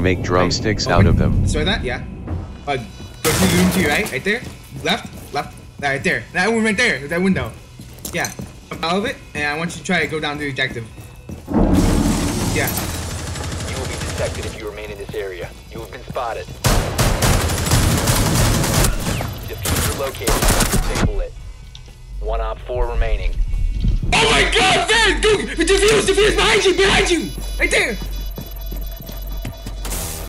Make drumsticks out of them. Saw that? Yeah. Uh, go to room to your right, right there. Left, left, right there. That one right there, that window. Yeah. Come out of it, and I want you to try to go down to the objective. Yeah. You will be detected if you remain in this area. You have been spotted. Defuser located. Disable it. One op four remaining. Oh my god, there! Go! Defuse, defuse behind you, behind you! Right there!